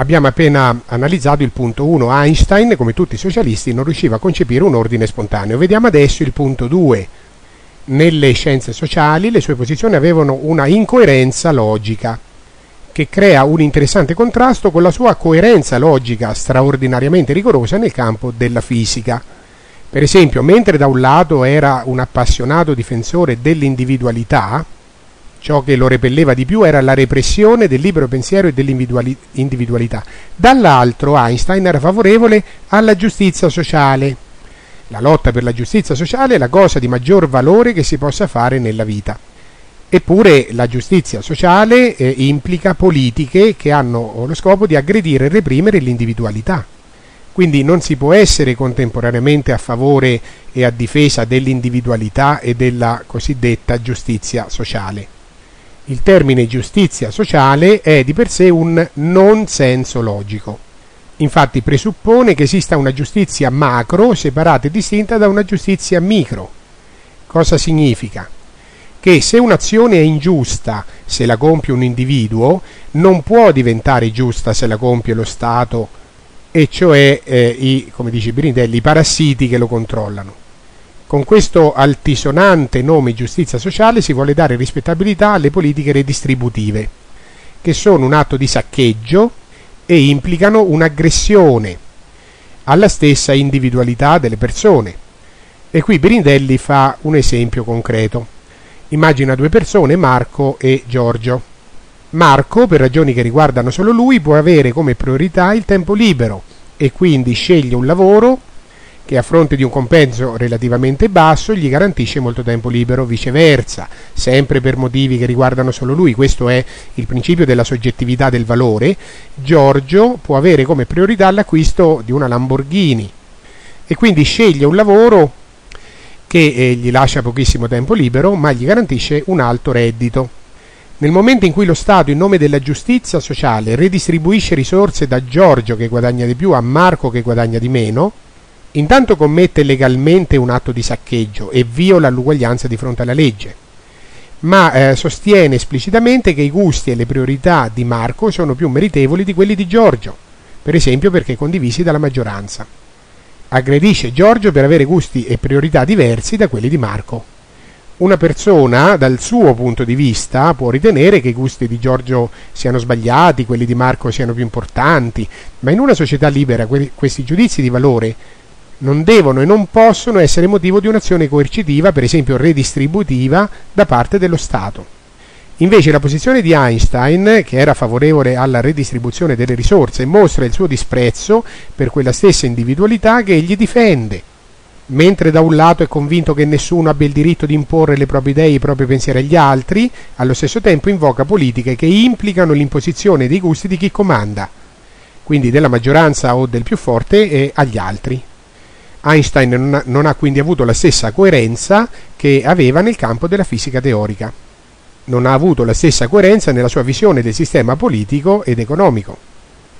Abbiamo appena analizzato il punto 1. Einstein, come tutti i socialisti, non riusciva a concepire un ordine spontaneo. Vediamo adesso il punto 2. Nelle scienze sociali le sue posizioni avevano una incoerenza logica che crea un interessante contrasto con la sua coerenza logica straordinariamente rigorosa nel campo della fisica. Per esempio, mentre da un lato era un appassionato difensore dell'individualità, ciò che lo repelleva di più era la repressione del libero pensiero e dell'individualità, dall'altro Einstein era favorevole alla giustizia sociale. La lotta per la giustizia sociale è la cosa di maggior valore che si possa fare nella vita. Eppure la giustizia sociale eh, implica politiche che hanno lo scopo di aggredire e reprimere l'individualità. Quindi non si può essere contemporaneamente a favore e a difesa dell'individualità e della cosiddetta giustizia sociale. Il termine giustizia sociale è di per sé un non senso logico. Infatti presuppone che esista una giustizia macro separata e distinta da una giustizia micro. Cosa significa? che se un'azione è ingiusta se la compie un individuo, non può diventare giusta se la compie lo Stato, e cioè eh, i, come dice Birindelli, i parassiti che lo controllano. Con questo altisonante nome giustizia sociale si vuole dare rispettabilità alle politiche redistributive, che sono un atto di saccheggio e implicano un'aggressione alla stessa individualità delle persone. E qui Birindelli fa un esempio concreto. Immagina due persone, Marco e Giorgio. Marco, per ragioni che riguardano solo lui, può avere come priorità il tempo libero e quindi sceglie un lavoro che a fronte di un compenso relativamente basso gli garantisce molto tempo libero, viceversa, sempre per motivi che riguardano solo lui, questo è il principio della soggettività del valore, Giorgio può avere come priorità l'acquisto di una Lamborghini e quindi sceglie un lavoro che eh, gli lascia pochissimo tempo libero, ma gli garantisce un alto reddito. Nel momento in cui lo Stato, in nome della giustizia sociale, redistribuisce risorse da Giorgio che guadagna di più a Marco che guadagna di meno, intanto commette legalmente un atto di saccheggio e viola l'uguaglianza di fronte alla legge, ma eh, sostiene esplicitamente che i gusti e le priorità di Marco sono più meritevoli di quelli di Giorgio, per esempio perché condivisi dalla maggioranza aggredisce Giorgio per avere gusti e priorità diversi da quelli di Marco. Una persona, dal suo punto di vista, può ritenere che i gusti di Giorgio siano sbagliati, quelli di Marco siano più importanti, ma in una società libera questi giudizi di valore non devono e non possono essere motivo di un'azione coercitiva, per esempio redistributiva, da parte dello Stato. Invece la posizione di Einstein, che era favorevole alla redistribuzione delle risorse, mostra il suo disprezzo per quella stessa individualità che egli difende. Mentre da un lato è convinto che nessuno abbia il diritto di imporre le proprie idee e i propri pensieri agli altri, allo stesso tempo invoca politiche che implicano l'imposizione dei gusti di chi comanda, quindi della maggioranza o del più forte e agli altri. Einstein non ha, non ha quindi avuto la stessa coerenza che aveva nel campo della fisica teorica non ha avuto la stessa coerenza nella sua visione del sistema politico ed economico.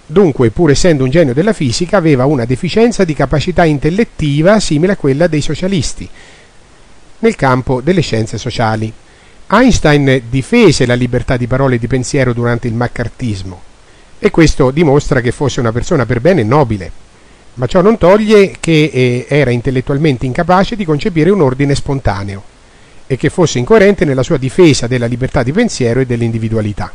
Dunque, pur essendo un genio della fisica, aveva una deficienza di capacità intellettiva simile a quella dei socialisti nel campo delle scienze sociali. Einstein difese la libertà di parola e di pensiero durante il maccartismo e questo dimostra che fosse una persona per bene nobile, ma ciò non toglie che eh, era intellettualmente incapace di concepire un ordine spontaneo e che fosse incoerente nella sua difesa della libertà di pensiero e dell'individualità.